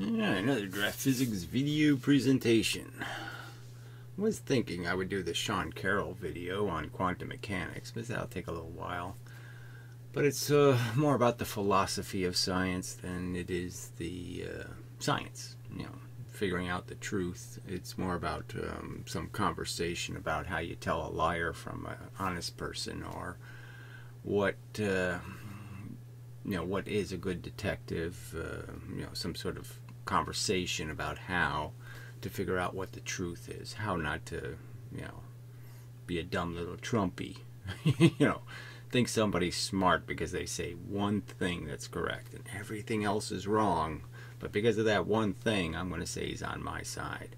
Yeah, another draft physics video presentation. I was thinking I would do the Sean Carroll video on quantum mechanics, but that'll take a little while. But it's uh, more about the philosophy of science than it is the uh, science. You know, figuring out the truth. It's more about um, some conversation about how you tell a liar from an honest person, or what uh, you know, what is a good detective. Uh, you know, some sort of conversation about how to figure out what the truth is, how not to, you know, be a dumb little Trumpy. you know, think somebody's smart because they say one thing that's correct and everything else is wrong. But because of that one thing, I'm going to say he's on my side.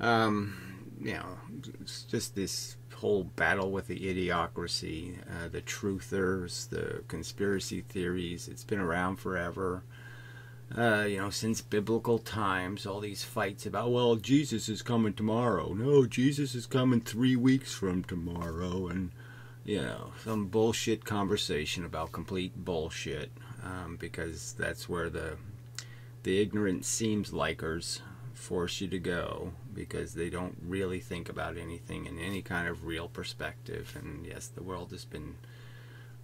Um, you know, it's just this whole battle with the idiocracy, uh, the truthers, the conspiracy theories. It's been around forever uh, you know, since biblical times, all these fights about, well, Jesus is coming tomorrow. No, Jesus is coming three weeks from tomorrow. And, you know, some bullshit conversation about complete bullshit. Um, because that's where the the ignorant seems likers force you to go because they don't really think about anything in any kind of real perspective. And yes, the world has been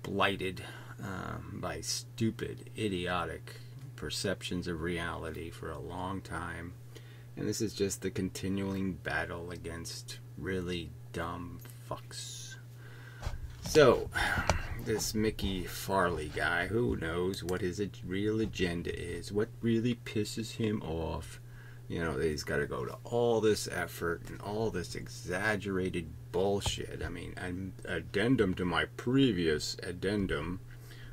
blighted um, by stupid, idiotic perceptions of reality for a long time. And this is just the continuing battle against really dumb fucks. So, this Mickey Farley guy, who knows what his real agenda is, what really pisses him off. You know, he's got to go to all this effort and all this exaggerated bullshit. I mean, an addendum to my previous addendum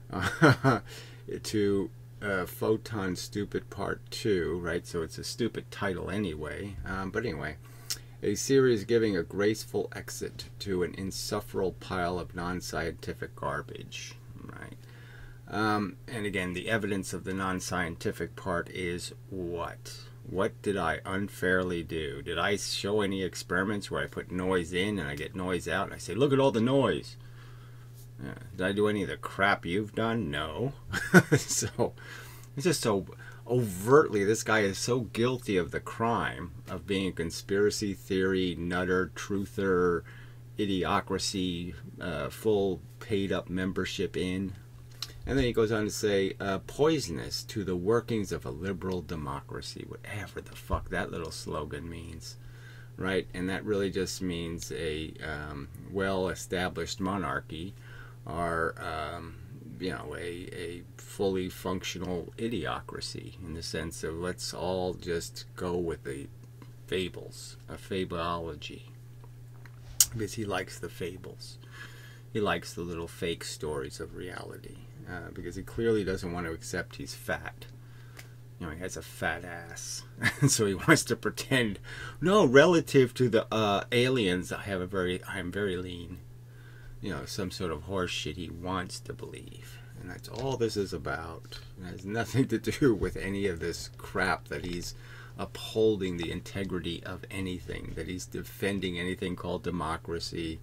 uh, to uh, Photon Stupid Part 2, right? So it's a stupid title anyway. Um, but anyway, a series giving a graceful exit to an insufferable pile of non scientific garbage, right? Um, and again, the evidence of the non scientific part is what? What did I unfairly do? Did I show any experiments where I put noise in and I get noise out and I say, look at all the noise? Yeah. Did I do any of the crap you've done? No. so it's just so overtly this guy is so guilty of the crime of being a conspiracy theory nutter, truther, idiocracy, uh, full paid up membership in. And then he goes on to say, uh, poisonous to the workings of a liberal democracy, whatever the fuck that little slogan means right? And that really just means a um, well established monarchy are, um, you know, a, a fully functional idiocracy in the sense of let's all just go with the fables, a fableology. Because he likes the fables. He likes the little fake stories of reality. Uh, because he clearly doesn't want to accept he's fat. You know, he has a fat ass. so he wants to pretend, no, relative to the uh, aliens, I have a very, I'm very lean you know, some sort of horseshit he wants to believe. And that's all this is about. It has nothing to do with any of this crap that he's upholding the integrity of anything, that he's defending anything called democracy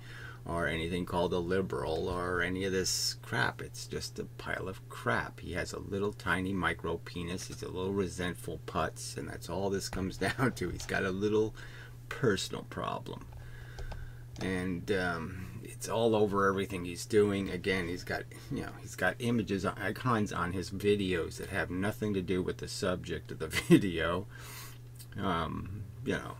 or anything called a liberal or any of this crap. It's just a pile of crap. He has a little tiny micro penis. He's a little resentful putz, and that's all this comes down to. He's got a little personal problem. And um, it's all over everything he's doing. Again, he's got you know he's got images, icons on his videos that have nothing to do with the subject of the video. Um, you know,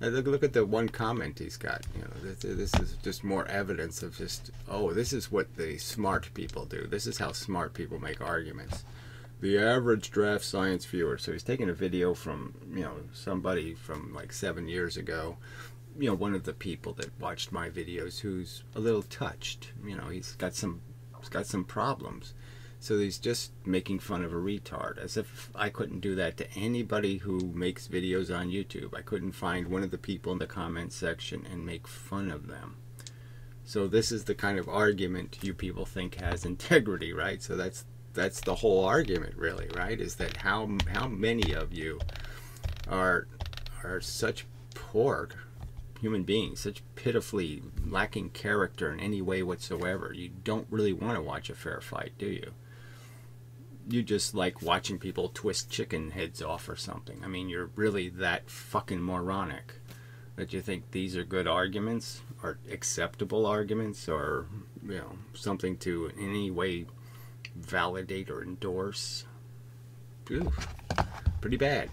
look, look at the one comment he's got. You know, this, this is just more evidence of just oh, this is what the smart people do. This is how smart people make arguments. The average draft science viewer. So he's taking a video from you know somebody from like seven years ago you know one of the people that watched my videos who's a little touched you know he's got some he's got some problems. So he's just making fun of a retard as if I couldn't do that to anybody who makes videos on YouTube. I couldn't find one of the people in the comments section and make fun of them. So this is the kind of argument you people think has integrity right? So that's that's the whole argument really right? Is that how how many of you are are such poor human beings, such pitifully lacking character in any way whatsoever. You don't really want to watch a fair fight, do you? you just like watching people twist chicken heads off or something. I mean, you're really that fucking moronic that you think these are good arguments or acceptable arguments or you know something to in any way validate or endorse. Oof, pretty bad.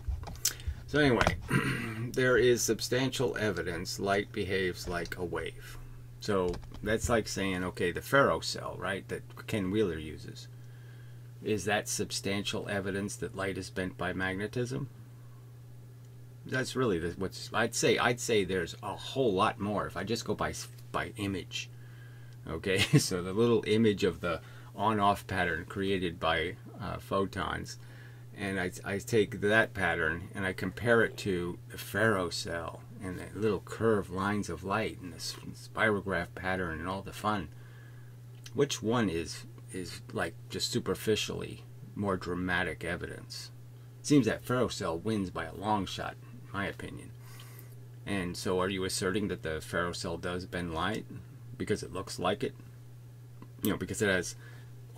So anyway, there is substantial evidence light behaves like a wave. So that's like saying, okay, the Faro ferrocell, right, that Ken Wheeler uses. Is that substantial evidence that light is bent by magnetism? That's really the, what's I'd say. I'd say there's a whole lot more if I just go by by image. Okay, so the little image of the on-off pattern created by uh, photons, and I, I take that pattern and I compare it to the ferrocell and the little curved lines of light and the spirograph pattern and all the fun. Which one is is like just superficially more dramatic evidence? It seems that ferrocell wins by a long shot, in my opinion. And so, are you asserting that the ferrocell does bend light because it looks like it? You know, because it has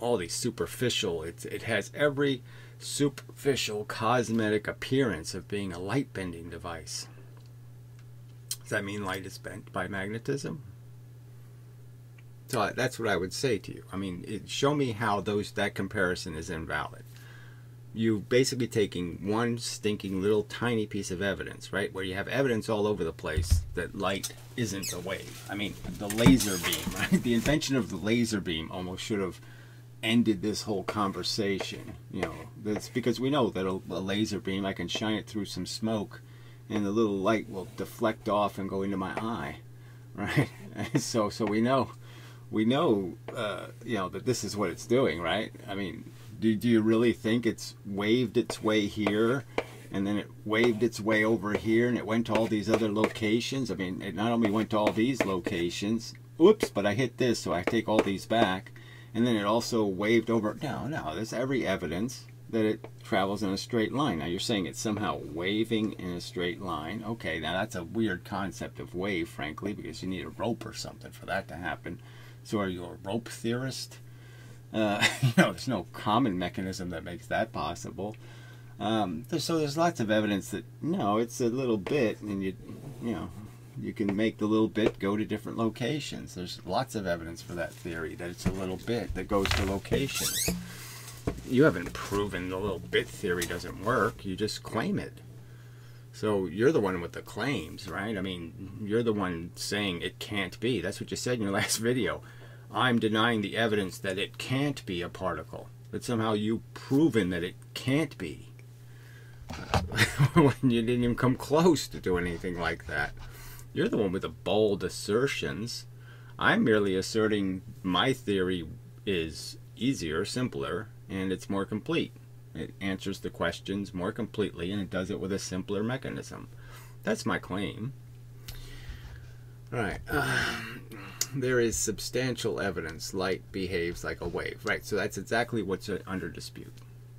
all these superficial. It's it has every superficial cosmetic appearance of being a light bending device. Does that mean light is bent by magnetism? So uh, that's what I would say to you. I mean, it, show me how those that comparison is invalid. You're basically taking one stinking little tiny piece of evidence, right? Where you have evidence all over the place that light isn't a wave. I mean, the laser beam, right? The invention of the laser beam almost should have ended this whole conversation. You know, that's because we know that a, a laser beam, I can shine it through some smoke, and the little light will deflect off and go into my eye, right? so, so we know we know, uh, you know, that this is what it's doing, right? I mean, do, do you really think it's waved its way here and then it waved its way over here and it went to all these other locations? I mean, it not only went to all these locations, oops, but I hit this, so I take all these back. And then it also waved over. No, no, there's every evidence that it travels in a straight line. Now you're saying it's somehow waving in a straight line. Okay, now that's a weird concept of wave, frankly, because you need a rope or something for that to happen. So are you a rope theorist? Uh, you know, there's no common mechanism that makes that possible. Um, so there's lots of evidence that no, it's a little bit, and you, you know, you can make the little bit go to different locations. There's lots of evidence for that theory that it's a little bit that goes to locations. You haven't proven the little bit theory doesn't work. You just claim it. So you're the one with the claims, right? I mean, you're the one saying it can't be. That's what you said in your last video. I'm denying the evidence that it can't be a particle. That somehow you've proven that it can't be. when you didn't even come close to doing anything like that. You're the one with the bold assertions. I'm merely asserting my theory is easier, simpler, and it's more complete. It answers the questions more completely and it does it with a simpler mechanism. That's my claim. Right. Uh, there is substantial evidence light behaves like a wave. Right. So that's exactly what's under dispute.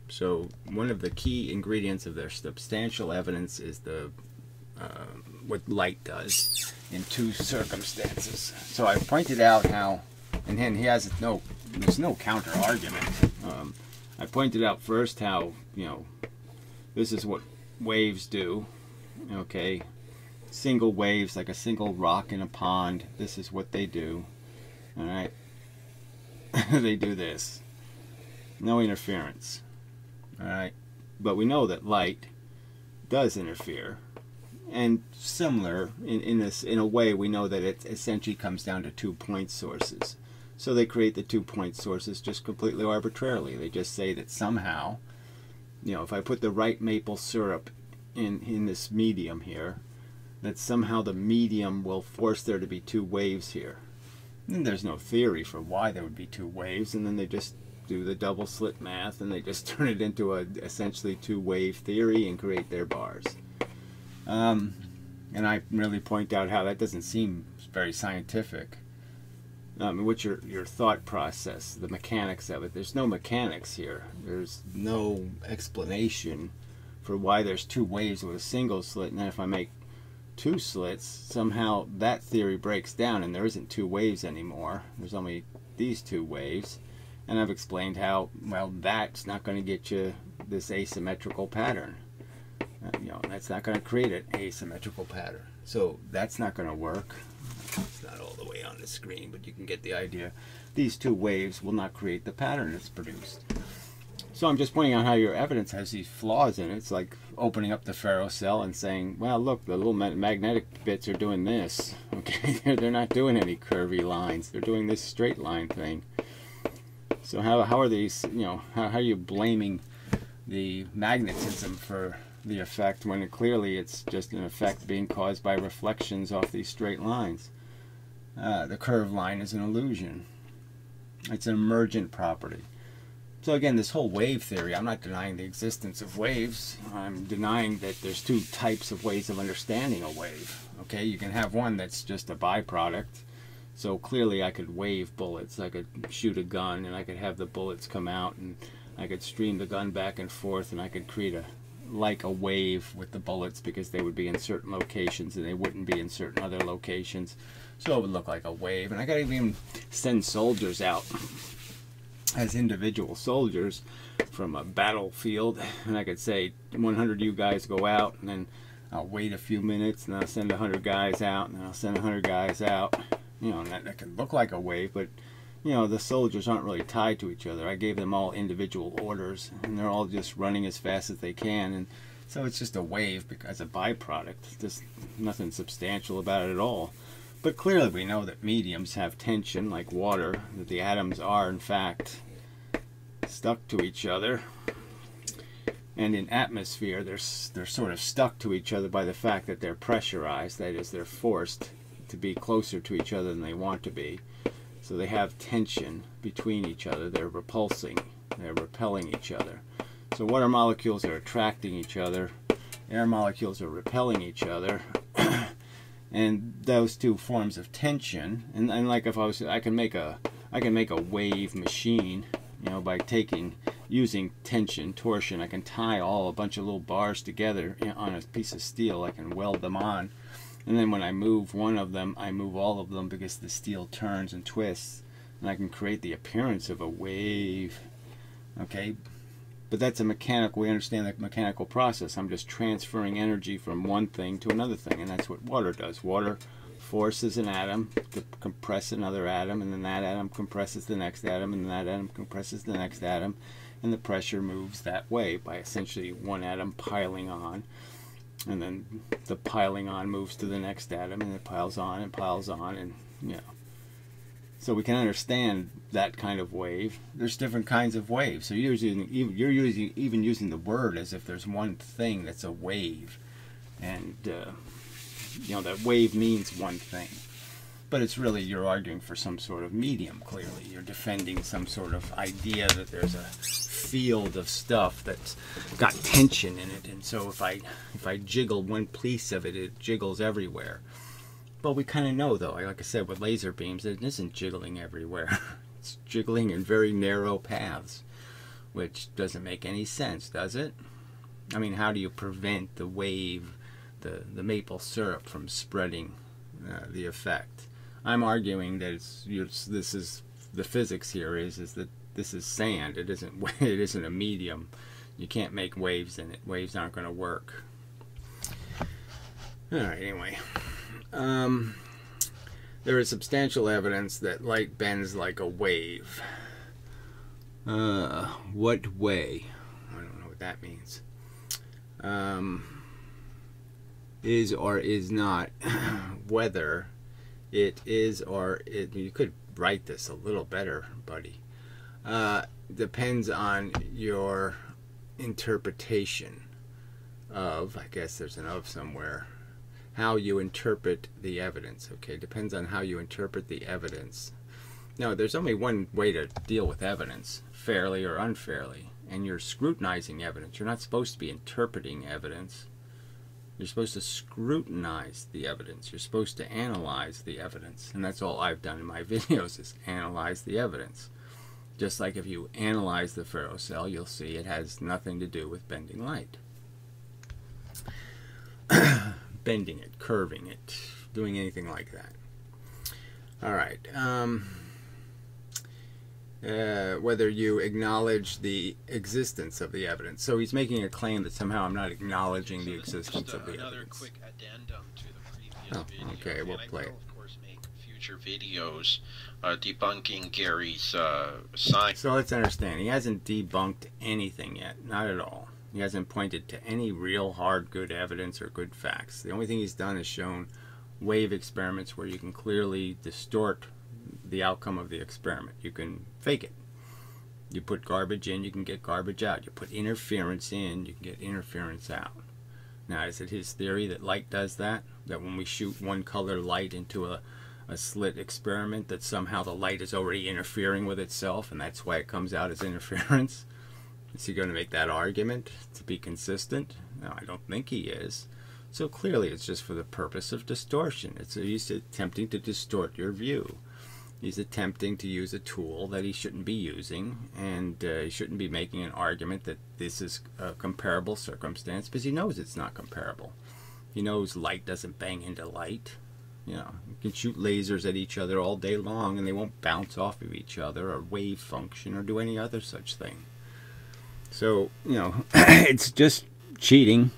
So one of the key ingredients of their substantial evidence is the uh, what light does in two circumstances. So I pointed out how, and then he has no, there's no counter argument. Um, I pointed out first how, you know, this is what waves do. Okay. Single waves, like a single rock in a pond. This is what they do. Alright. they do this. No interference. Alright. But we know that light does interfere. And similar, in, in, this, in a way, we know that it essentially comes down to two point sources. So they create the two point sources just completely arbitrarily. They just say that somehow, you know, if I put the right maple syrup in, in this medium here, that somehow the medium will force there to be two waves here. And there's no theory for why there would be two waves, and then they just do the double slit math and they just turn it into a essentially two wave theory and create their bars. Um, and I really point out how that doesn't seem very scientific um, what's your, your thought process, the mechanics of it. There's no mechanics here. There's no explanation for why there's two waves with a single slit. And then if I make two slits, somehow that theory breaks down and there isn't two waves anymore. There's only these two waves. And I've explained how, well, that's not going to get you this asymmetrical pattern. Uh, you know, that's not going to create an asymmetrical pattern. So that's not going to work. It's not all the way on the screen, but you can get the idea. These two waves will not create the pattern that's produced. So I'm just pointing out how your evidence has these flaws in it. It's like opening up the ferrocell and saying, well, look, the little magnetic bits are doing this. Okay, they're not doing any curvy lines. They're doing this straight line thing. So how, how are these, you know, how, how are you blaming the magnetism for the effect when it, clearly it's just an effect being caused by reflections off these straight lines? Uh, the curved line is an illusion. It's an emergent property. So again, this whole wave theory, I'm not denying the existence of waves. I'm denying that there's two types of ways of understanding a wave. Okay, you can have one that's just a byproduct. So clearly I could wave bullets. I could shoot a gun and I could have the bullets come out and I could stream the gun back and forth and I could create a like a wave with the bullets because they would be in certain locations and they wouldn't be in certain other locations. So it would look like a wave. And I could even send soldiers out as individual soldiers from a battlefield and I could say 100 you guys go out and then I'll wait a few minutes and I'll send 100 guys out and I'll send 100 guys out you know that, that can look like a wave but you know the soldiers aren't really tied to each other I gave them all individual orders and they're all just running as fast as they can and so it's just a wave as a byproduct just nothing substantial about it at all but clearly we know that mediums have tension like water that the atoms are in fact stuck to each other. And in atmosphere, they're, they're sort of stuck to each other by the fact that they're pressurized. That is, they're forced to be closer to each other than they want to be. So they have tension between each other. They're repulsing. They're repelling each other. So water molecules are attracting each other. Air molecules are repelling each other. and those two forms of tension, and, and like if I was, I can make a, I can make a wave machine you know, by taking, using tension, torsion, I can tie all a bunch of little bars together on a piece of steel. I can weld them on. And then when I move one of them, I move all of them because the steel turns and twists. And I can create the appearance of a wave. Okay? But that's a mechanical, we understand the mechanical process. I'm just transferring energy from one thing to another thing. And that's what water does. Water forces an atom to compress another atom, and then that atom compresses the next atom, and that atom compresses the next atom, and the pressure moves that way by essentially one atom piling on. And then the piling on moves to the next atom, and it piles on and piles on, and you know. So we can understand that kind of wave. There's different kinds of waves. So you're using you're using even using the word as if there's one thing that's a wave, and uh, you know that wave means one thing but it's really you're arguing for some sort of medium clearly. You're defending some sort of idea that there's a field of stuff that's got tension in it and so if i if i jiggle one piece of it it jiggles everywhere. But we kind of know though like i said with laser beams it isn't jiggling everywhere. It's jiggling in very narrow paths which doesn't make any sense does it? I mean how do you prevent the wave the, the maple syrup from spreading uh, the effect. I'm arguing that it's, it's, this is the physics here is is that this is sand. It isn't it isn't a medium. You can't make waves in it. Waves aren't going to work. All right. Anyway, um, there is substantial evidence that light bends like a wave. Uh, what way? I don't know what that means. Um, is or is not whether it is or it you could write this a little better buddy. Uh, depends on your interpretation of I guess there's an of somewhere how you interpret the evidence okay? Depends on how you interpret the evidence. No there's only one way to deal with evidence fairly or unfairly and you're scrutinizing evidence. You're not supposed to be interpreting evidence you're supposed to scrutinize the evidence. You're supposed to analyze the evidence. And that's all I've done in my videos is analyze the evidence. Just like if you analyze the ferrocell, you'll see it has nothing to do with bending light. bending it, curving it, doing anything like that. All right. Um, uh, whether you acknowledge the existence of the evidence. So he's making a claim that somehow I'm not acknowledging So the existence just, uh, of the another evidence. quick addendum to the previous Oh, video. okay, we'll play will, it. of course, make future videos uh, debunking Gary's uh, science. So let's understand. He hasn't debunked anything yet. Not at all. He hasn't pointed to any real hard good evidence or good facts. The only thing he's done is shown wave experiments where you can clearly distort the outcome of the experiment. You can fake it. You put garbage in, you can get garbage out. You put interference in, you can get interference out. Now, is it his theory that light does that? That when we shoot one color light into a, a slit experiment, that somehow the light is already interfering with itself and that's why it comes out as interference? Is he going to make that argument to be consistent? No, I don't think he is. So clearly, it's just for the purpose of distortion. It's he's attempting to distort your view. He's attempting to use a tool that he shouldn't be using, and uh, he shouldn't be making an argument that this is a comparable circumstance because he knows it's not comparable. He knows light doesn't bang into light. You know, you can shoot lasers at each other all day long, and they won't bounce off of each other or wave function or do any other such thing. So, you know, it's just cheating,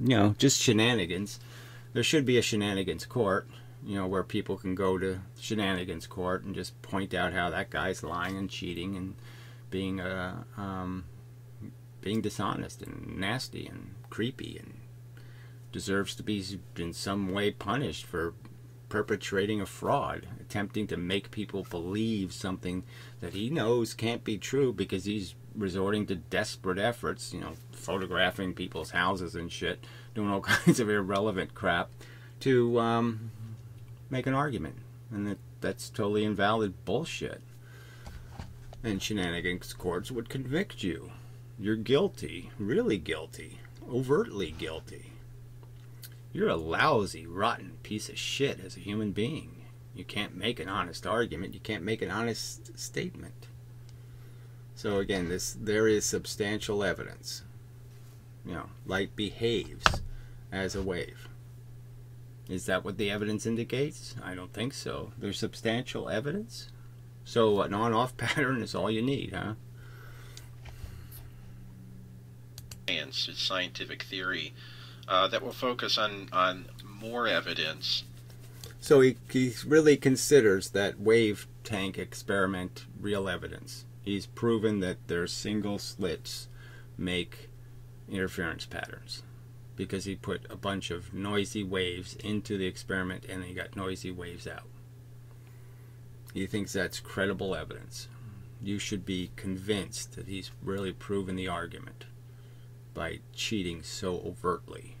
you know, just shenanigans. There should be a shenanigans court, you know, where people can go to shenanigans court and just point out how that guy's lying and cheating and being uh, um, being dishonest and nasty and creepy and deserves to be in some way punished for perpetrating a fraud, attempting to make people believe something that he knows can't be true because he's resorting to desperate efforts, you know, photographing people's houses and shit, doing all kinds of irrelevant crap to um, make an argument. And that, that's totally invalid bullshit. And shenanigans courts would convict you. You're guilty, really guilty, overtly guilty. You're a lousy, rotten piece of shit as a human being. You can't make an honest argument. You can't make an honest statement. So again, this there is substantial evidence. You know, light behaves as a wave. Is that what the evidence indicates? I don't think so. There's substantial evidence. So an on-off pattern is all you need, huh? science, it's scientific theory, uh, that will focus on, on more evidence. So he, he really considers that wave tank experiment real evidence. He's proven that their single slits make interference patterns because he put a bunch of noisy waves into the experiment and he got noisy waves out. He thinks that's credible evidence. You should be convinced that he's really proven the argument by cheating so overtly.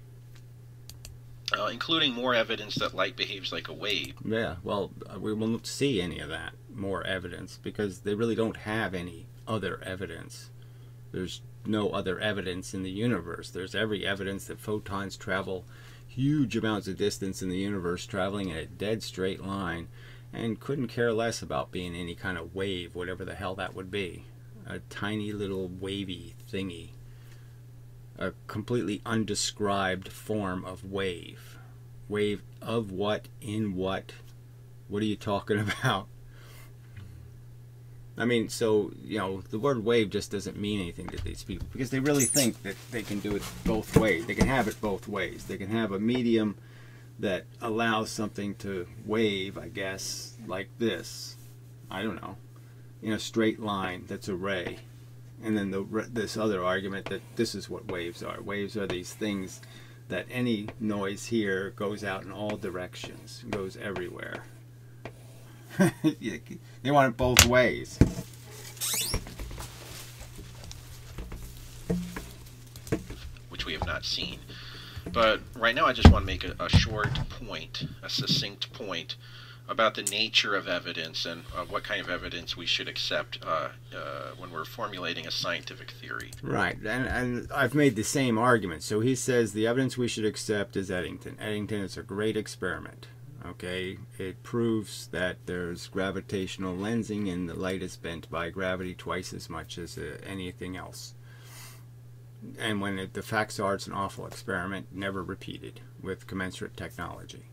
Uh, including more evidence that light behaves like a wave. Yeah, well, uh, we won't see any of that more evidence because they really don't have any other evidence. There's no other evidence in the universe. There's every evidence that photons travel huge amounts of distance in the universe, traveling in a dead straight line, and couldn't care less about being any kind of wave, whatever the hell that would be. A tiny little wavy thingy. A completely undescribed form of wave. Wave of what? In what? What are you talking about? I mean, so, you know, the word wave just doesn't mean anything to these people because they really think that they can do it both ways. They can have it both ways. They can have a medium that allows something to wave, I guess, like this. I don't know. In a straight line that's a ray. And then the this other argument that this is what waves are. Waves are these things that any noise here goes out in all directions, goes everywhere. they want it both ways. which we have not seen. But right now, I just want to make a, a short point, a succinct point, about the nature of evidence and uh, what kind of evidence we should accept uh, uh, when we're formulating a scientific theory. Right, and, and I've made the same argument. So he says the evidence we should accept is Eddington. Eddington is a great experiment. Okay, it proves that there's gravitational lensing and the light is bent by gravity twice as much as uh, anything else. And when it, the facts are it's an awful experiment, never repeated with commensurate technology.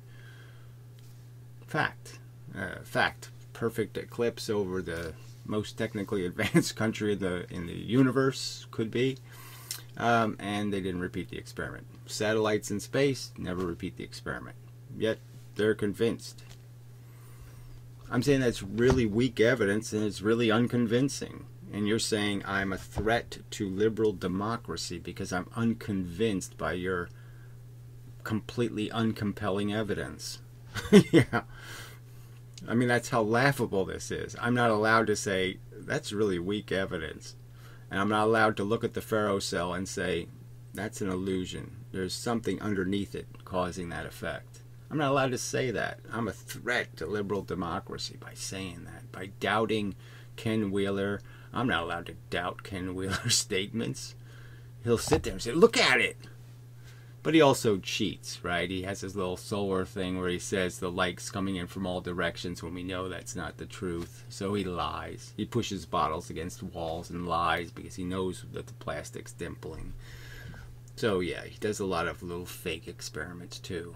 Fact. Uh, fact. Perfect eclipse over the most technically advanced country in the in the universe could be. Um, and they didn't repeat the experiment. Satellites in space never repeat the experiment. Yet they're convinced. I'm saying that's really weak evidence and it's really unconvincing. And you're saying I'm a threat to liberal democracy because I'm unconvinced by your completely uncompelling evidence. yeah. I mean, that's how laughable this is. I'm not allowed to say, that's really weak evidence. And I'm not allowed to look at the ferrocell and say, that's an illusion. There's something underneath it causing that effect. I'm not allowed to say that. I'm a threat to liberal democracy by saying that, by doubting Ken Wheeler. I'm not allowed to doubt Ken Wheeler's statements. He'll sit there and say, look at it. But he also cheats, right? He has his little solar thing where he says the light's coming in from all directions when we know that's not the truth. So he lies. He pushes bottles against walls and lies because he knows that the plastic's dimpling. So yeah, he does a lot of little fake experiments too.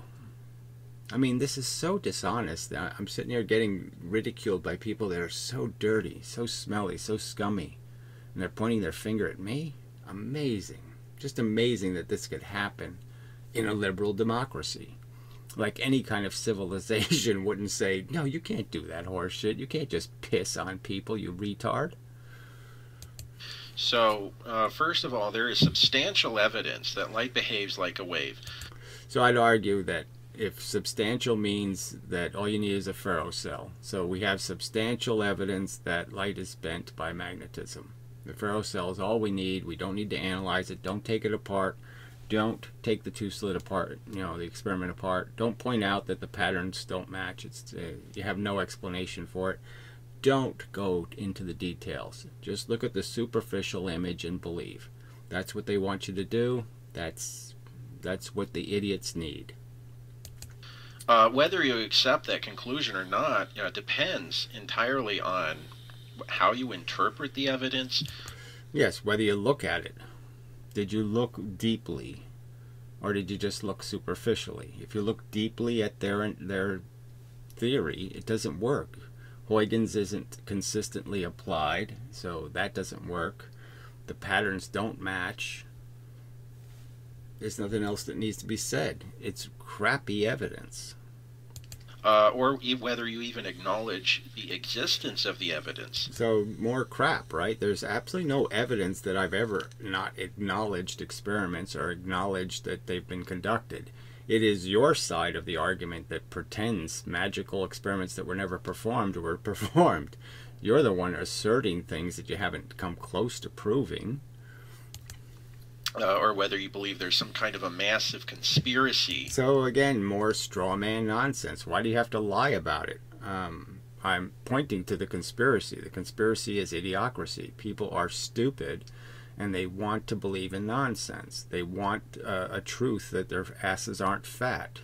I mean, this is so dishonest. I'm sitting here getting ridiculed by people that are so dirty, so smelly, so scummy. And they're pointing their finger at me? Amazing. Just amazing that this could happen in a liberal democracy. Like any kind of civilization wouldn't say, no, you can't do that horseshit. You can't just piss on people, you retard. So, uh, first of all, there is substantial evidence that light behaves like a wave. So I'd argue that if substantial means that all you need is a ferrocell, so we have substantial evidence that light is bent by magnetism. The ferrocell is all we need. We don't need to analyze it. Don't take it apart don't take the two slit apart, you know, the experiment apart. Don't point out that the patterns don't match. It's uh, you have no explanation for it. Don't go into the details. Just look at the superficial image and believe. That's what they want you to do. That's that's what the idiots need. Uh, whether you accept that conclusion or not you know, depends entirely on how you interpret the evidence. Yes, whether you look at it. Did you look deeply? Or did you just look superficially? If you look deeply at their their theory, it doesn't work. Huygens isn't consistently applied, so that doesn't work. The patterns don't match. There's nothing else that needs to be said. It's crappy evidence uh, or whether you even acknowledge the existence of the evidence. So, more crap, right? There's absolutely no evidence that I've ever not acknowledged experiments or acknowledged that they've been conducted. It is your side of the argument that pretends magical experiments that were never performed were performed. You're the one asserting things that you haven't come close to proving uh, or whether you believe there's some kind of a massive conspiracy. So again, more straw man nonsense. Why do you have to lie about it? Um, I'm pointing to the conspiracy. The conspiracy is idiocracy. People are stupid, and they want to believe in nonsense. They want uh, a truth that their asses aren't fat,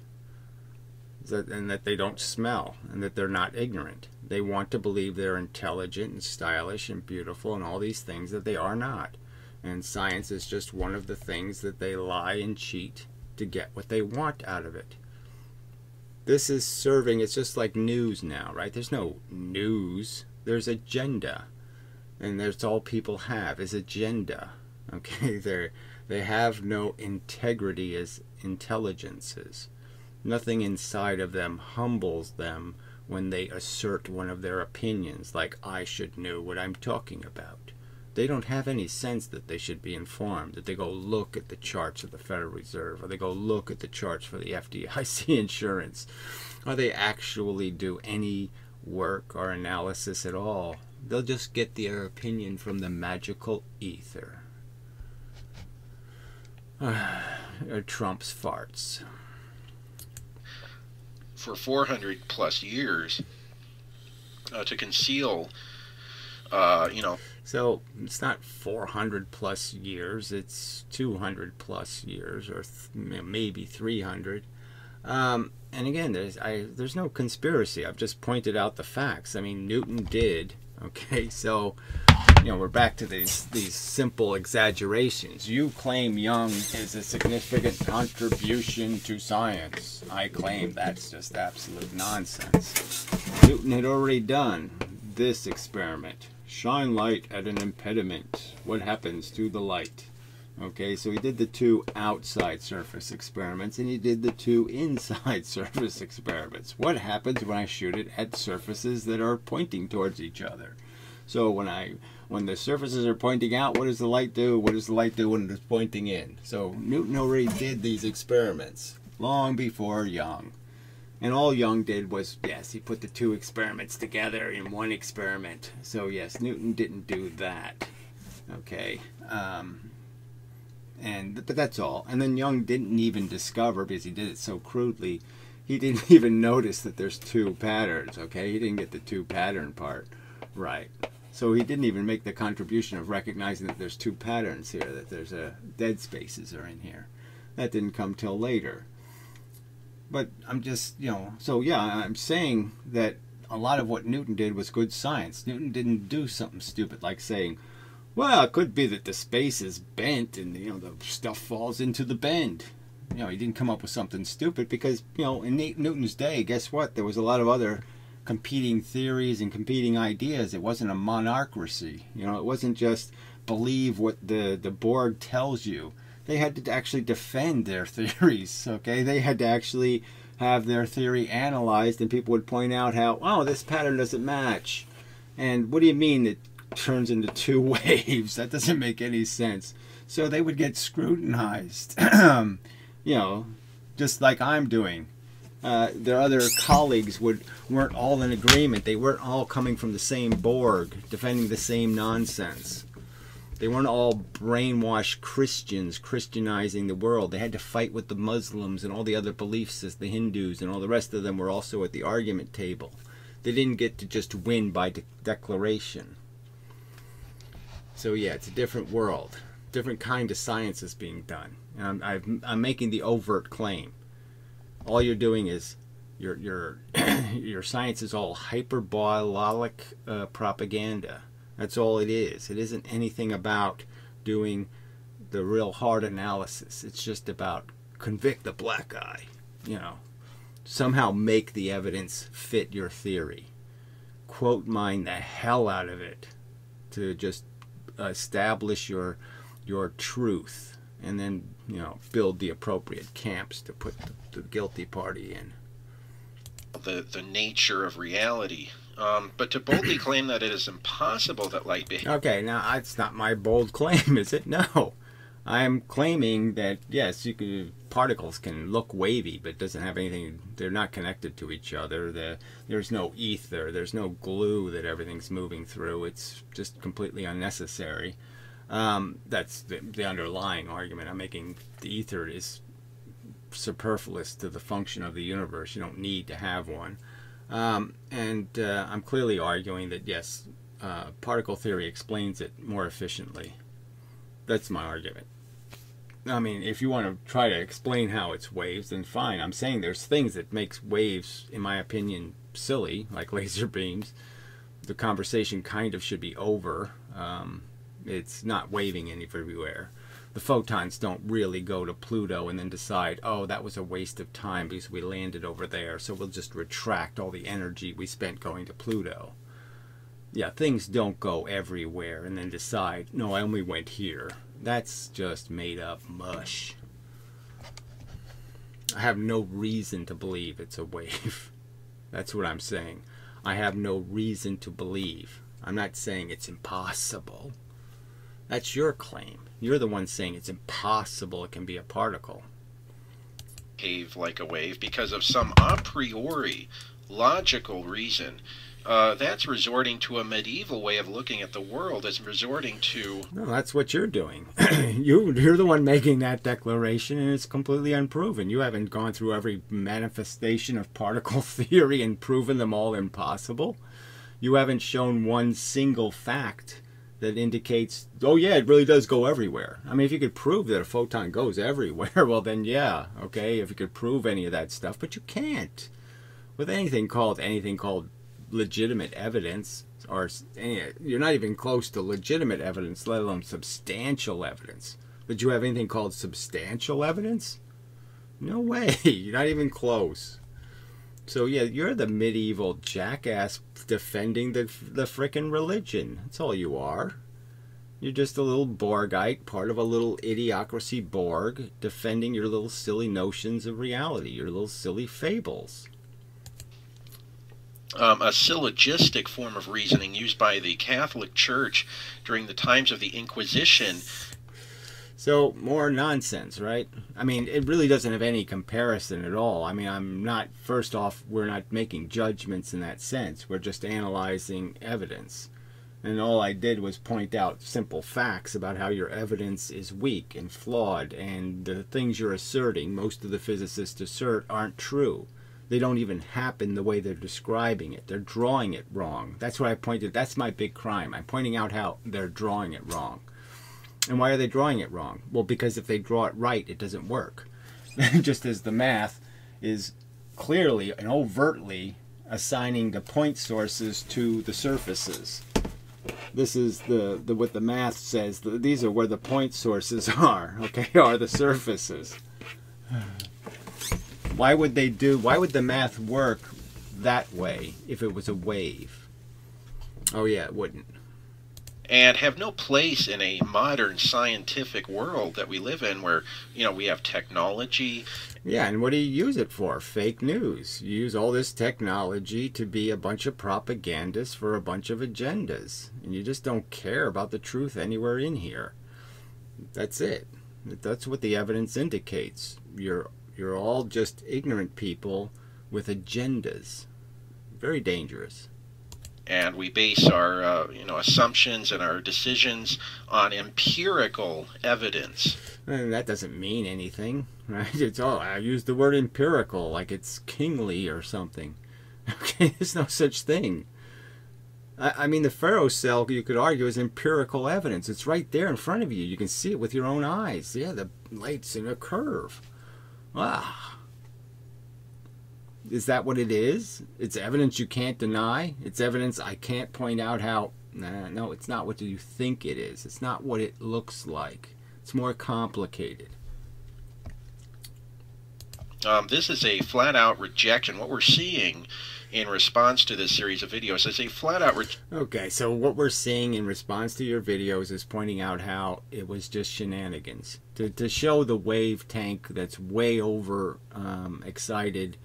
that, and that they don't smell, and that they're not ignorant. They want to believe they're intelligent and stylish and beautiful and all these things that they are not. And science is just one of the things that they lie and cheat to get what they want out of it. This is serving, it's just like news now, right? There's no news, there's agenda. And that's all people have is agenda. Okay, they they have no integrity as intelligences. Nothing inside of them humbles them when they assert one of their opinions, like I should know what I'm talking about they don't have any sense that they should be informed, that they go look at the charts of the Federal Reserve, or they go look at the charts for the FDIC insurance, or they actually do any work or analysis at all. They'll just get their opinion from the magical ether. or Trump's farts. For 400 plus years, uh, to conceal, uh, you know, so it's not 400 plus years, it's 200 plus years, or th- maybe 300. Um, and again, there's I, there's no conspiracy. I've just pointed out the facts. I mean, Newton did. Okay, so you know we're back to these these simple exaggerations. You claim Young is a significant contribution to science. I claim that's just absolute nonsense. Newton had already done this experiment shine light at an impediment. What happens to the light? Okay, so he did the two outside surface experiments and he did the two inside surface experiments. What happens when I shoot it at surfaces that are pointing towards each other? So when I when the surfaces are pointing out, what does the light do? What does the light do when it's pointing in? So Newton already did these experiments long before Young. And all Young did was, yes, he put the two experiments together in one experiment. So yes, Newton didn't do that. Okay. Um, and but that's all. And then Young didn't even discover because he did it so crudely. He didn't even notice that there's two patterns. Okay, he didn't get the two pattern part right. So he didn't even make the contribution of recognizing that there's two patterns here, that there's a dead spaces are in here. That didn't come till later. But I'm just, you know, so yeah, I'm saying that a lot of what Newton did was good science. Newton didn't do something stupid like saying, well, it could be that the space is bent and you know the stuff falls into the bend. You know, he didn't come up with something stupid because you know in Newton's day, guess what? There was a lot of other competing theories and competing ideas. It wasn't a monarchy. You know, it wasn't just believe what the the Borg tells you. They had to actually defend their theories. Okay, they had to actually have their theory analyzed, and people would point out how, oh, this pattern doesn't match. And what do you mean it turns into two waves. That doesn't make any sense. So they would get scrutinized, you know, just like I'm doing. Uh, their other colleagues would weren't all in agreement. They weren't all coming from the same Borg, defending the same nonsense. They weren't all brainwashed Christians Christianizing the world. They had to fight with the Muslims and all the other belief systems, the Hindus, and all the rest of them were also at the argument table. They didn't get to just win by de declaration. So yeah, it's a different world, different kind of science is being done, and I'm, i am making the overt claim. All you're doing is your your your science is all hyperbolic uh, propaganda. That's all it is. It isn't anything about doing the real hard analysis. It's just about convict the black guy. You know, somehow make the evidence fit your theory. Quote mine the hell out of it to just establish your your truth and then you know build the appropriate camps to put the, the guilty party in the the nature of reality um, but to boldly claim that it is impossible that light be okay now it's not my bold claim is it no i'm claiming that yes you could particles can look wavy, but doesn't have anything. They're not connected to each other. The, there's no ether. There's no glue that everything's moving through. It's just completely unnecessary. Um, that's the, the underlying argument I'm making. The ether is superfluous to the function of the universe. You don't need to have one. Um, and uh, I'm clearly arguing that yes, uh, particle theory explains it more efficiently. That's my argument. I mean, if you want to try to explain how it's waves, then fine. I'm saying there's things that makes waves, in my opinion, silly, like laser beams. The conversation kind of should be over. Um, it's not waving everywhere. The photons don't really go to Pluto and then decide, oh, that was a waste of time because we landed over there, so we'll just retract all the energy we spent going to Pluto. Yeah, things don't go everywhere and then decide, no, I only went here. That's just made up mush. I have no reason to believe it's a wave. That's what I'm saying. I have no reason to believe. I'm not saying it's impossible. That's your claim. You're the one saying it's impossible it can be a particle. Behave like a wave because of some a priori logical reason uh, that's resorting to a medieval way of looking at the world. It's resorting to. No, that's what you're doing. you, you're the one making that declaration, and it's completely unproven. You haven't gone through every manifestation of particle theory and proven them all impossible. You haven't shown one single fact that indicates, oh yeah, it really does go everywhere. I mean, if you could prove that a photon goes everywhere, well then yeah, okay, if you could prove any of that stuff, but you can't. With anything called anything called legitimate evidence, or you're not even close to legitimate evidence, let alone substantial evidence. Did you have anything called substantial evidence? No way. You're not even close. So yeah, you're the medieval jackass defending the the frickin' religion. That's all you are. You're just a little Borgite, part of a little idiocracy Borg, defending your little silly notions of reality, your little silly fables. Um, a syllogistic form of reasoning used by the Catholic Church during the times of the Inquisition so more nonsense, right? I mean, it really doesn't have any comparison at all. I mean, I'm not first off, we're not making judgments in that sense. We're just analyzing evidence. And all I did was point out simple facts about how your evidence is weak and flawed and the things you're asserting, most of the physicists assert aren't true. They don't even happen the way they're describing it. They're drawing it wrong. That's what I pointed. That's my big crime. I'm pointing out how they're drawing it wrong. And why are they drawing it wrong? Well, because if they draw it right, it doesn't work. Just as the math is clearly and overtly assigning the point sources to the surfaces. This is the, the what the math says. These are where the point sources are. Okay, are the surfaces. Why would they do? Why would the math work that way if it was a wave? Oh yeah, it wouldn't and have no place in a modern scientific world that we live in where you know we have technology. Yeah and what do you use it for? Fake news. You use all this technology to be a bunch of propagandists for a bunch of agendas and you just don't care about the truth anywhere in here. That's it. That's what the evidence indicates. You're you're all just ignorant people with agendas. Very dangerous and we base our uh, you know assumptions and our decisions on empirical evidence. And that doesn't mean anything, right? It's all I use the word empirical like it's kingly or something. Okay, there's no such thing. I, I mean, the ferrocell you could argue is empirical evidence. It's right there in front of you. You can see it with your own eyes. Yeah, the light's in a curve. Ah. Is that what it is? It's evidence you can't deny. It's evidence I can't point out how. Nah, no, it's not what you think it is. It's not what it looks like. It's more complicated. Um, this is a flat out rejection. What we're seeing in response to this series of videos is a flat out rejection. Okay, so what we're seeing in response to your videos is pointing out how it was just shenanigans. To, to show the wave tank that's way over um, excited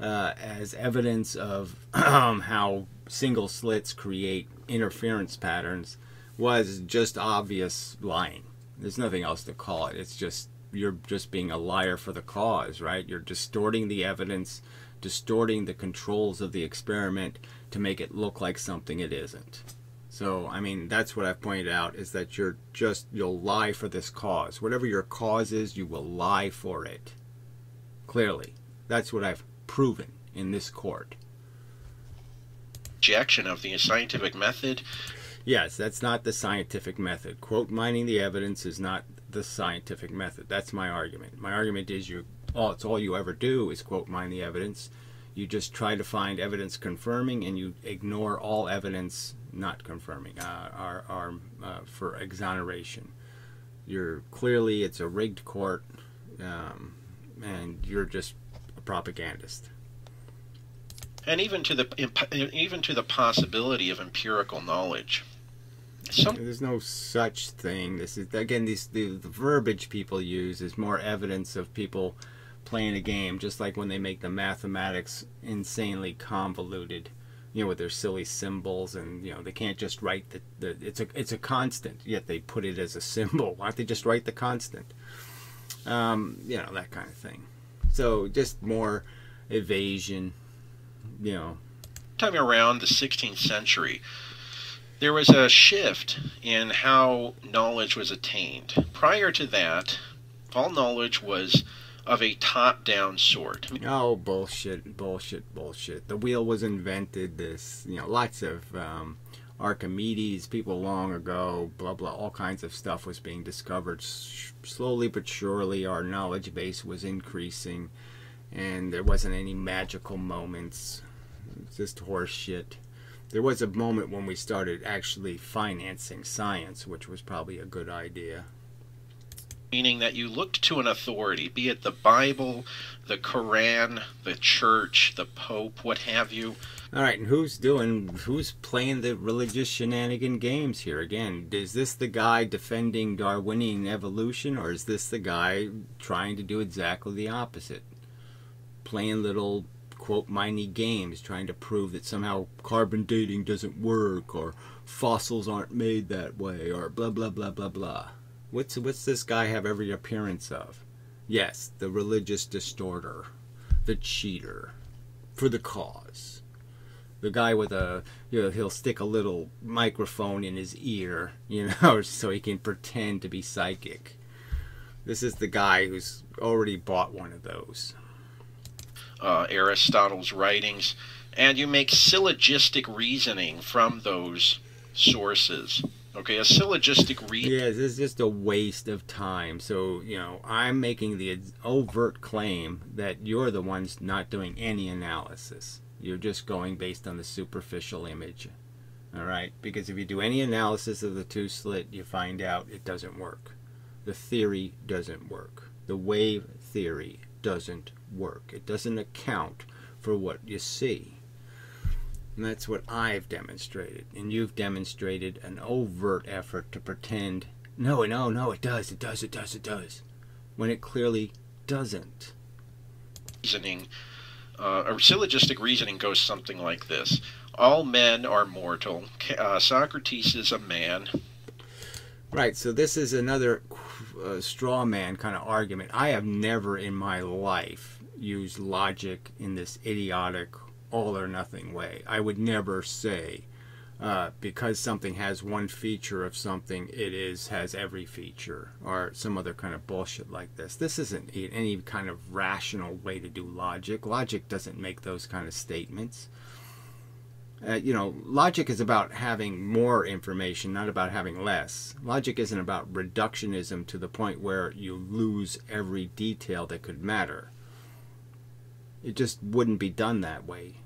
uh, as evidence of how single slits create interference patterns was just obvious lying. There's nothing else to call it. It's just you're just being a liar for the cause, right? You're distorting the evidence, distorting the controls of the experiment to make it look like something it isn't. So, I mean, that's what I've pointed out is that you're just, you'll lie for this cause. Whatever your cause is, you will lie for it. Clearly. That's what I've proven in this court. Rejection of the scientific method. Yes, that's not the scientific method. Quote mining the evidence is not the scientific method. That's my argument. My argument is you all it's all you ever do is quote mine the evidence. You just try to find evidence confirming and you ignore all evidence not confirming uh, are, are uh, for exoneration. You're clearly it's a rigged court um, and you're just propagandist. And even to the even to the possibility of empirical knowledge. Some... There's no such thing. This is again these the, the verbiage people use is more evidence of people playing a game, just like when they make the mathematics insanely convoluted, you know, with their silly symbols and you know they can't just write the, the it's a it's a constant, yet they put it as a symbol. Why don't they just write the constant? Um, you know that kind of thing. So just more evasion, you know. Time around the 16th century, there was a shift in how knowledge was attained. Prior to that, all knowledge was of a top down sort. Oh, bullshit, bullshit, bullshit. The wheel was invented, this, you know, lots of um, Archimedes, people long ago, blah, blah, all kinds of stuff was being discovered. Slowly but surely, our knowledge base was increasing, and there wasn't any magical moments. It's just horse shit. There was a moment when we started actually financing science, which was probably a good idea. Meaning that you looked to an authority, be it the Bible, the Koran, the church, the Pope, what have you. All right, and who's doing, who's playing the religious shenanigan games here? Again, is this the guy defending Darwinian evolution, or is this the guy trying to do exactly the opposite? Playing little, quote, miney games, trying to prove that somehow carbon dating doesn't work, or fossils aren't made that way, or blah, blah, blah, blah, blah. What's, what's this guy have every appearance of? Yes, the religious distorter, the cheater, for the cause. The guy with a, you know, he'll stick a little microphone in his ear, you know, so he can pretend to be psychic. This is the guy who's already bought one of those. Uh, Aristotle's writings, and you make syllogistic reasoning from those sources. Okay, a syllogistic read. Yeah, this is just a waste of time. So, you know, I'm making the overt claim that you're the ones not doing any analysis. You're just going based on the superficial image. All right? Because if you do any analysis of the two slit, you find out it doesn't work. The theory doesn't work. The wave theory doesn't work. It doesn't account for what you see. And that's what I've demonstrated. And you've demonstrated an overt effort to pretend, no, no, no, it does, it does, it does, it does, when it clearly doesn't. Reasoning, uh, a syllogistic reasoning goes something like this All men are mortal. Uh, Socrates is a man. Right, so this is another uh, straw man kind of argument. I have never in my life used logic in this idiotic all or nothing way. I would never say uh, because something has one feature of something, it is has every feature or some other kind of bullshit like this. This isn't any kind of rational way to do logic. Logic doesn't make those kind of statements. Uh, you know, logic is about having more information, not about having less. Logic isn't about reductionism to the point where you lose every detail that could matter. It just wouldn't be done that way.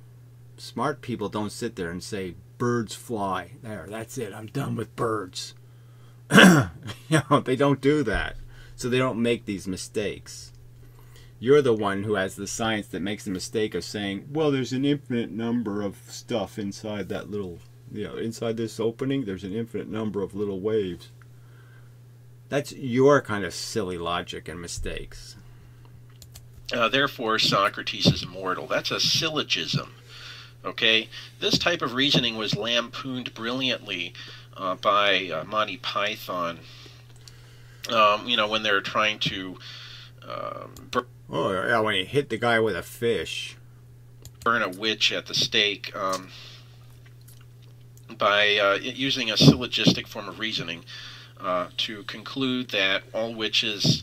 Smart people don't sit there and say, birds fly. There, that's it. I'm done with birds. you know, they don't do that. So they don't make these mistakes. You're the one who has the science that makes the mistake of saying, well, there's an infinite number of stuff inside that little, you know, inside this opening, there's an infinite number of little waves. That's your kind of silly logic and mistakes. Uh, therefore, Socrates is immortal. That's a syllogism. Okay, this type of reasoning was lampooned brilliantly uh, by uh, Monty Python. Um, you know, when they're trying to. Uh, oh yeah, when he hit the guy with a fish. Burn a witch at the stake um, by uh, using a syllogistic form of reasoning uh, to conclude that all witches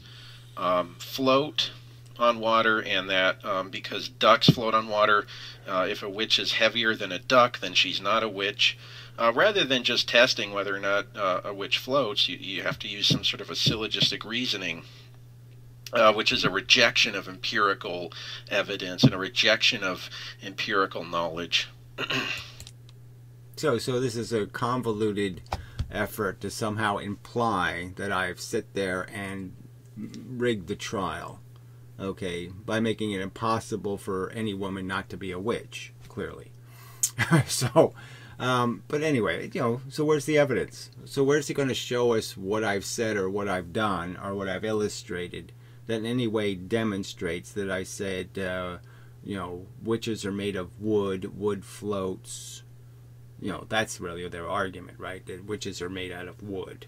um, float on water, and that um, because ducks float on water, uh, if a witch is heavier than a duck, then she's not a witch. Uh, rather than just testing whether or not uh, a witch floats, you, you have to use some sort of a syllogistic reasoning. Uh, which is a rejection of empirical evidence and a rejection of empirical knowledge. so, so this is a convoluted effort to somehow imply that I've sit there and rigged the trial okay, by making it impossible for any woman not to be a witch, clearly. so, um, but anyway, you know, so where's the evidence? So where's he going to show us what I've said or what I've done or what I've illustrated that in any way demonstrates that I said, uh, you know, witches are made of wood, wood floats. You know, that's really their argument, right? That witches are made out of wood.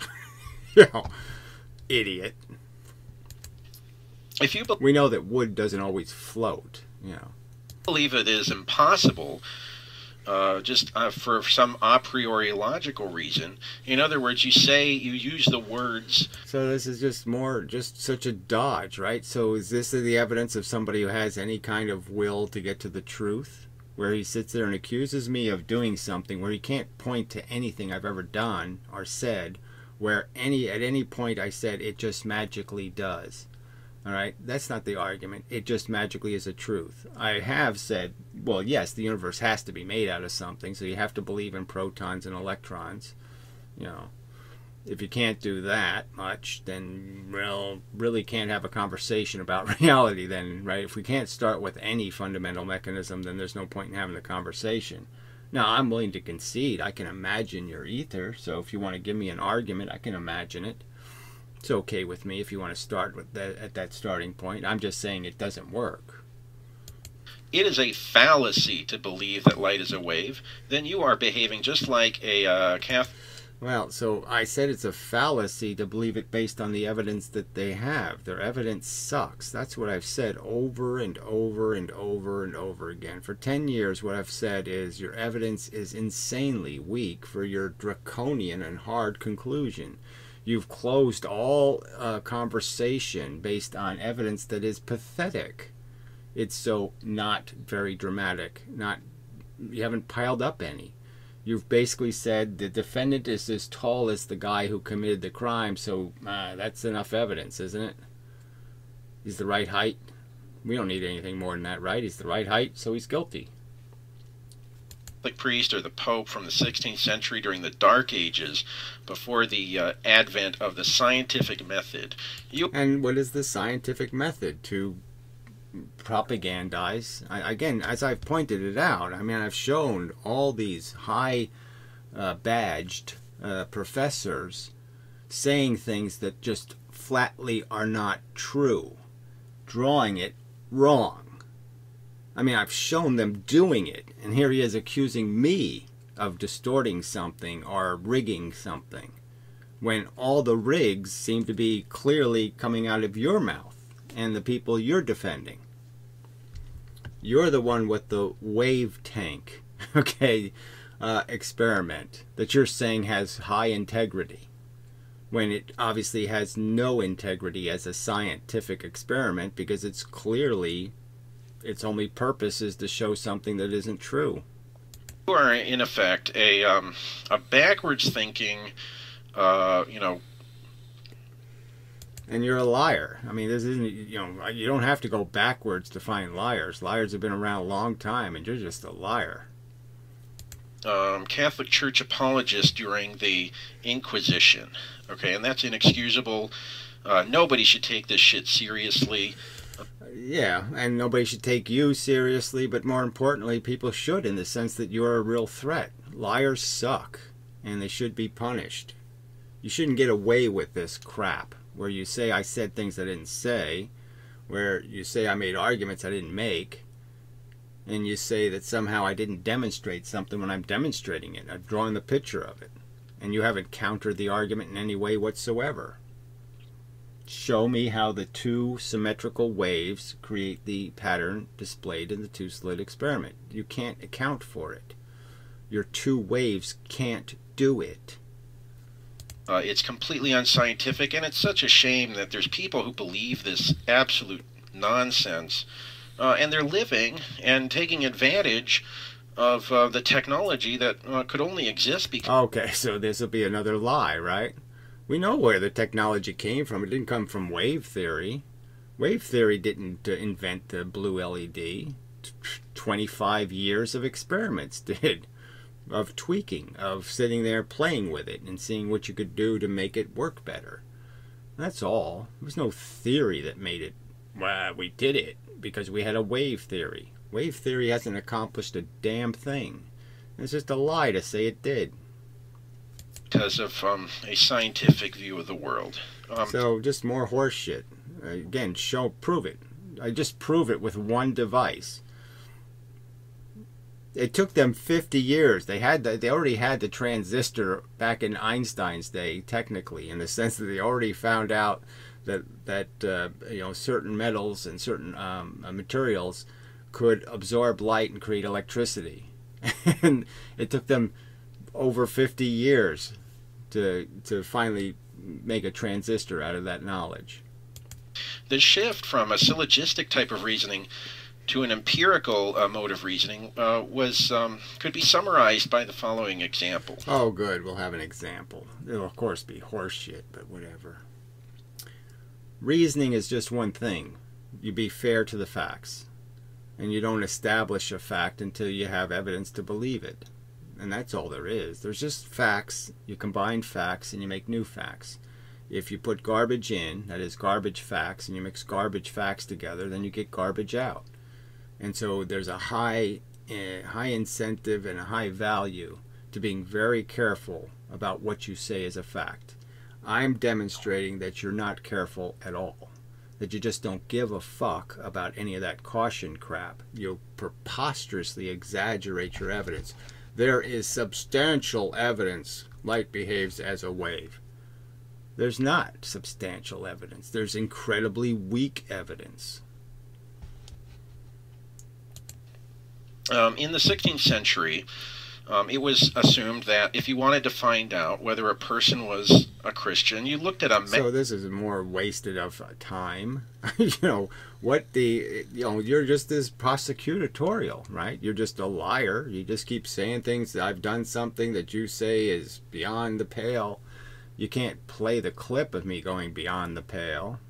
you know, idiot if you be- we know that wood doesn't always float, you know. Believe it is impossible. Uh, just uh, for some a priori logical reason. In other words, you say you use the words. So this is just more just such a dodge, right? So is this the evidence of somebody who has any kind of will to get to the truth? Where he sits there and accuses me of doing something where he can't point to anything I've ever done or said, where any at any point I said it just magically does. All right, that's not the argument. It just magically is a truth. I have said, well, yes, the universe has to be made out of something, so you have to believe in protons and electrons, you know. If you can't do that much, then well, really can't have a conversation about reality. Then, right? If we can't start with any fundamental mechanism, then there's no point in having the conversation. Now, I'm willing to concede. I can imagine your ether. So if you want to give me an argument, I can imagine it. It's okay with me if you want to start with that at that starting point. I'm just saying it doesn't work. It is a fallacy to believe that light is a wave. Then you are behaving just like a uh, Catholic. Well, so I said it's a fallacy to believe it based on the evidence that they have. Their evidence sucks. That's what I've said over and over and over and over again. For 10 years, what I've said is your evidence is insanely weak for your draconian and hard conclusion. You've closed all uh, conversation based on evidence that is pathetic. It's so not very dramatic. Not you haven't piled up any you've basically said the defendant is as tall as the guy who committed the crime, so uh, that's enough evidence, isn't it? He's the right height. We don't need anything more than that, right? He's the right height, so he's guilty. Catholic priest or the Pope from the 16th century during the Dark Ages, before the uh, advent of the scientific method. You and what is the scientific method to propagandize. I, again, as I've pointed it out, I mean, I've shown all these high uh, badged uh, professors saying things that just flatly are not true, drawing it wrong. I mean, I've shown them doing it, and here he is accusing me of distorting something or rigging something when all the rigs seem to be clearly coming out of your mouth and the people you're defending. You're the one with the wave tank, okay, uh, experiment that you're saying has high integrity when it obviously has no integrity as a scientific experiment because it's clearly its only purpose is to show something that isn't true. You are in effect a um, a backwards thinking, uh, you know, and you're a liar. I mean, this isn't you know you don't have to go backwards to find liars. Liars have been around a long time, and you're just a liar. Um, Catholic Church apologist during the Inquisition. Okay, and that's inexcusable. Uh, nobody should take this shit seriously. Yeah, and nobody should take you seriously, but more importantly, people should in the sense that you're a real threat. Liars suck, and they should be punished. You shouldn't get away with this crap where you say I said things I didn't say, where you say I made arguments I didn't make, and you say that somehow I didn't demonstrate something when I'm demonstrating it. I'm drawing the picture of it. And you haven't countered the argument in any way whatsoever. Show me how the two symmetrical waves create the pattern displayed in the two slit experiment. You can't account for it. Your two waves can't do it. Uh, it's completely unscientific, and it's such a shame that there's people who believe this absolute nonsense, uh, and they're living and taking advantage of uh, the technology that uh, could only exist because. Okay, so this will be another lie, right? We know where the technology came from. It didn't come from wave theory. Wave theory didn't uh, invent the blue LED. 25 years of experiments did of tweaking, of sitting there playing with it and seeing what you could do to make it work better. That's all. There was no theory that made it, well, we did it because we had a wave theory. Wave theory hasn't accomplished a damn thing. It's just a lie to say it did. Because of um, a scientific view of the world. Um, so just more horseshit. Again, show, prove it. I just prove it with one device it took them 50 years. They had the, they already had the transistor back in Einstein's day, technically, in the sense that they already found out that that uh, you know certain metals and certain um, uh, materials could absorb light and create electricity, and it took them over 50 years to to finally make a transistor out of that knowledge. The shift from a syllogistic type of reasoning to an empirical uh, mode of reasoning uh, was um, could be summarized by the following example. Oh, good. We'll have an example. It'll of course be horseshit, but whatever. Reasoning is just one thing. You be fair to the facts, and you don't establish a fact until you have evidence to believe it. And that's all there is. There's just facts. You combine facts and you make new facts. If you put garbage in, that is garbage facts, and you mix garbage facts together, then you get garbage out. And so there's a high, uh, high incentive and a high value to being very careful about what you say as a fact. I'm demonstrating that you're not careful at all. That you just don't give a fuck about any of that caution crap. You preposterously exaggerate your evidence. There is substantial evidence light behaves as a wave. There's not substantial evidence. There's incredibly weak evidence. Um, in the 16th century, um, it was assumed that if you wanted to find out whether a person was a Christian, you looked at a. so this is more wasted of time. you know what the you know you're just this prosecutorial, right? You're just a liar. You just keep saying things. That I've done something that you say is beyond the pale you can't play the clip of me going beyond the pale.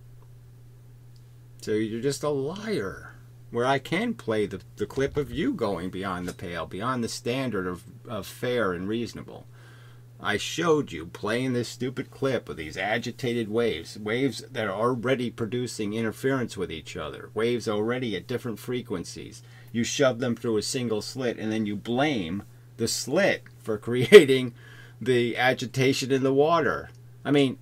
So you're just a liar. Where I can play the, the clip of you going beyond the pale, beyond the standard of, of fair and reasonable. I showed you playing this stupid clip of these agitated waves, waves that are already producing interference with each other, waves already at different frequencies. You shove them through a single slit and then you blame the slit for creating the agitation in the water. I mean,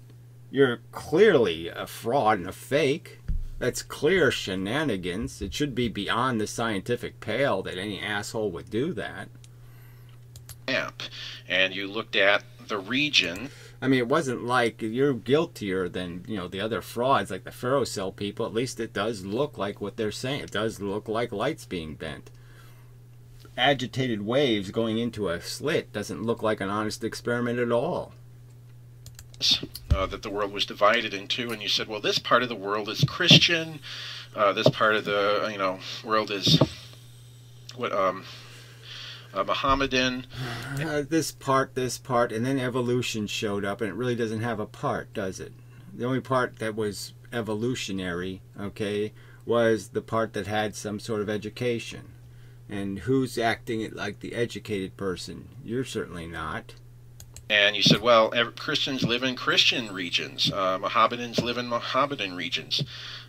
you're clearly a fraud and a fake. That's clear shenanigans. It should be beyond the scientific pale that any asshole would do that. Map, and you looked at the region. I mean, it wasn't like you're guiltier than you know the other frauds, like the ferrocell people. At least it does look like what they're saying. It does look like lights being bent agitated waves going into a slit doesn't look like an honest experiment at all. Uh, that the world was divided into, and you said, well, this part of the world is Christian, uh, this part of the you know world is what um, uh, Mohammedan. Uh, this part, this part, and then evolution showed up, and it really doesn't have a part, does it? The only part that was evolutionary, okay, was the part that had some sort of education. And who's acting it like the educated person? You're certainly not. And you said, well, Christians live in Christian regions, uh, Mohammedans live in Mohammedan regions.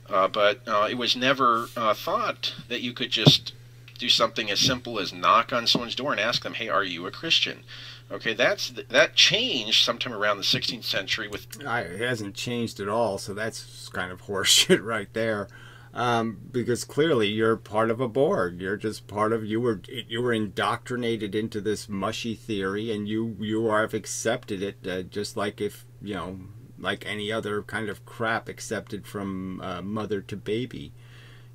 Uh, but uh, it was never uh, thought that you could just do something as simple as knock on someone's door and ask them, "Hey, are you a Christian?" Okay, that's that changed sometime around the 16th century. With it hasn't changed at all, so that's kind of horseshit right there um, because clearly you're part of a Borg. You're just part of you were you were indoctrinated into this mushy theory, and you you have accepted it uh, just like if you know like any other kind of crap accepted from uh, mother to baby.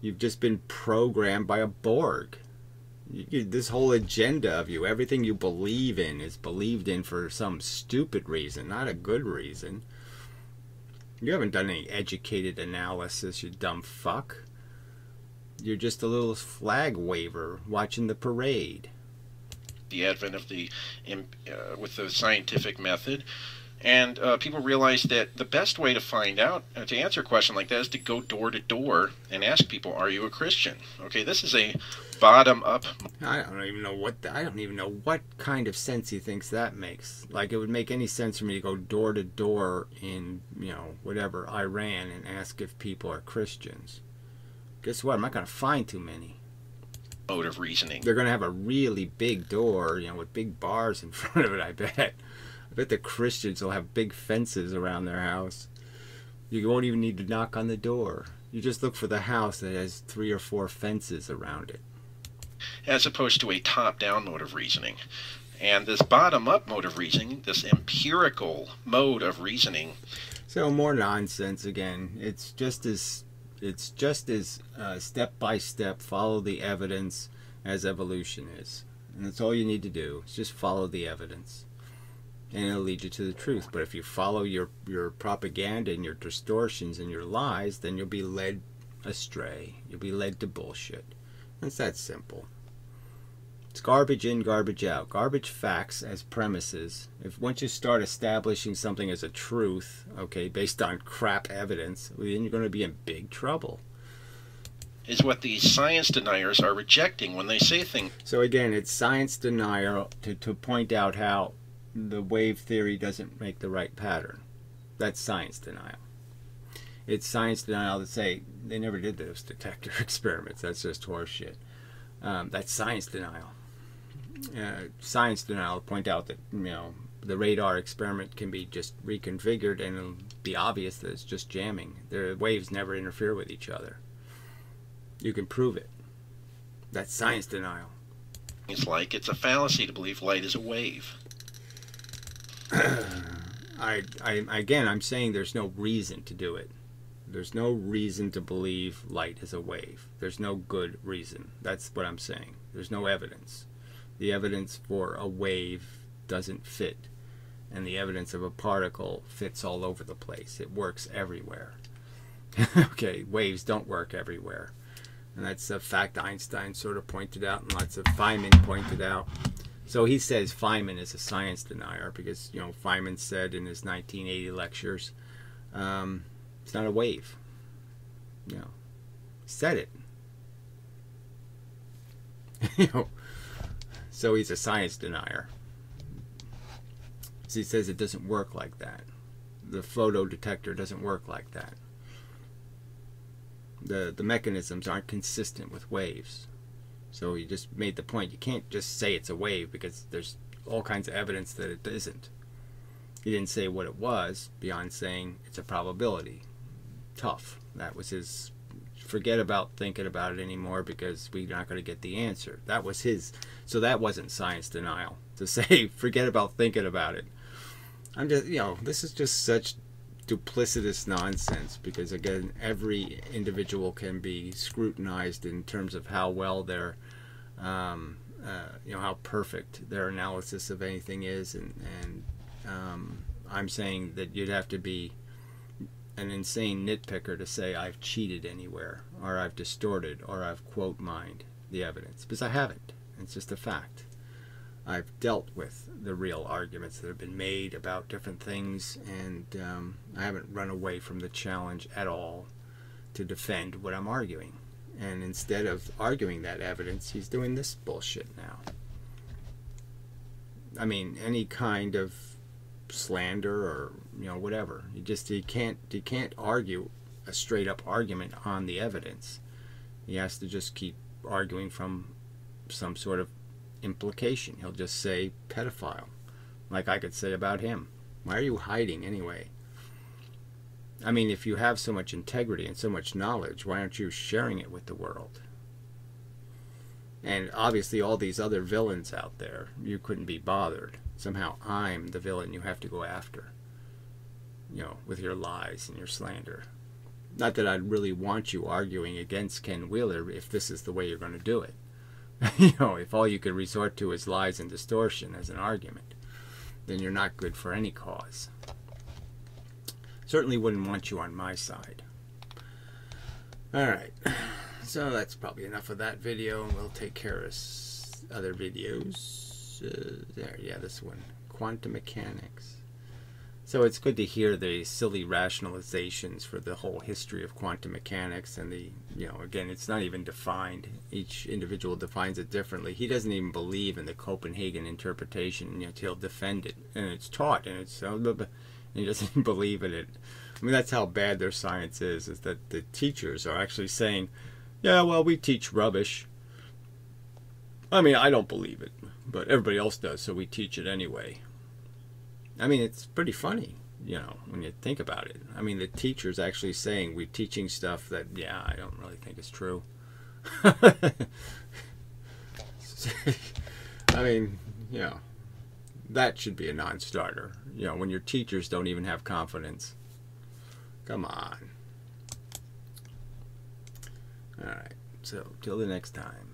You've just been programmed by a Borg. You, this whole agenda of you, everything you believe in, is believed in for some stupid reason, not a good reason. You haven't done any educated analysis, you dumb fuck. You're just a little flag waver watching the parade. The advent of the uh, with the scientific method, and uh, people realize that the best way to find out uh, to answer a question like that is to go door to door and ask people, "Are you a Christian?" Okay, this is a bottom up. I don't even know what the, I don't even know what kind of sense he thinks that makes. Like it would make any sense for me to go door to door in you know whatever Iran and ask if people are Christians. Guess what? I'm not going to find too many. Mode of reasoning. They're going to have a really big door, you know, with big bars in front of it. I bet. I bet the Christians will have big fences around their house. You won't even need to knock on the door. You just look for the house that has three or four fences around it. As opposed to a top down mode of reasoning. And this bottom up mode of reasoning, this empirical mode of reasoning. So, more nonsense again. It's just as it's just as uh, step by step follow the evidence as evolution is and that's all you need to do is just follow the evidence and it'll lead you to the truth. But if you follow your, your propaganda and your distortions and your lies, then you'll be led astray. You'll be led to bullshit. It's that simple. It's garbage in, garbage out. Garbage facts as premises. If once you start establishing something as a truth, okay, based on crap evidence, well, then you're going to be in big trouble. is what these science deniers are rejecting when they say things. So again, it's science denial to, to point out how the wave theory doesn't make the right pattern. That's science denial. It's science denial to say they never did those detector experiments. That's just horseshit. Um, that's science denial. Uh, science denial point out that you know the radar experiment can be just reconfigured and it'll be obvious that it's just jamming. The waves never interfere with each other. You can prove it. That's science denial. It's like it's a fallacy to believe light is a wave. I, I again, I'm saying there's no reason to do it. There's no reason to believe light is a wave. There's no good reason. That's what I'm saying. There's no evidence. The evidence for a wave doesn't fit, and the evidence of a particle fits all over the place. It works everywhere. okay, waves don't work everywhere. And that's a fact Einstein sort of pointed out, and lots of Feynman pointed out. So he says Feynman is a science denier because, you know, Feynman said in his 1980 lectures, um, it's not a wave. You know, said it. you know, so he's a science denier. So he says it doesn't work like that. The photo detector doesn't work like that. The the mechanisms aren't consistent with waves. So he just made the point you can't just say it's a wave because there's all kinds of evidence that it isn't. He didn't say what it was beyond saying it's a probability. Tough. That was his forget about thinking about it anymore because we're not going to get the answer. That was his. So that wasn't science denial to say forget about thinking about it. I'm just, you know, this is just such duplicitous nonsense because again, every individual can be scrutinized in terms of how well their, um, uh, you know, how perfect their analysis of anything is, and and um, I'm saying that you'd have to be an insane nitpicker to say I've cheated anywhere, or I've distorted, or I've quote mined the evidence, because I haven't. It's just a fact. I've dealt with the real arguments that have been made about different things, and um, I haven't run away from the challenge at all to defend what I'm arguing. And instead of arguing that evidence, he's doing this bullshit now. I mean, any kind of slander or you know whatever. You just he can't he can't argue a straight up argument on the evidence. He has to just keep arguing from some sort of implication. He'll just say pedophile, like I could say about him. Why are you hiding anyway? I mean, if you have so much integrity and so much knowledge, why aren't you sharing it with the world? And obviously, all these other villains out there, you couldn't be bothered. Somehow, I'm the villain you have to go after. You know, with your lies and your slander. Not that I'd really want you arguing against Ken Wheeler if this is the way you're going to do it. you know, if all you could resort to is lies and distortion as an argument, then you're not good for any cause. Certainly wouldn't want you on my side. Alright, so that's probably enough of that video, and we'll take care of other videos. Uh, there, yeah, this one. Quantum mechanics. So it's good to hear the silly rationalizations for the whole history of quantum mechanics and the, you know, again, it's not even defined. Each individual defines it differently. He doesn't even believe in the Copenhagen interpretation, yet he'll defend it. And it's taught, and it's, uh, and he doesn't believe in it. I mean, that's how bad their science is, is that the teachers are actually saying, yeah, well, we teach rubbish. I mean, I don't believe it, but everybody else does, so we teach it anyway. I mean, it's pretty funny, you know, when you think about it. I mean, the teacher's actually saying we're teaching stuff that, yeah, I don't really think is true. I mean, you know, that should be a non starter. You know, when your teachers don't even have confidence. Come on. All right. So, till the next time.